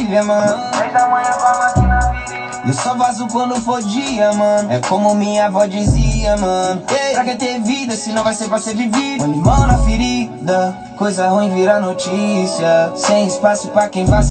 trilha, mano. Três da manhã. Eu só vazo quando for dia, mano. É como minha avó dizia, mano. Ei, pra que ter vida se não vai ser pra ser vivido? Um limão na ferida, coisa ruim vira notícia. Sem espaço pra quem vai.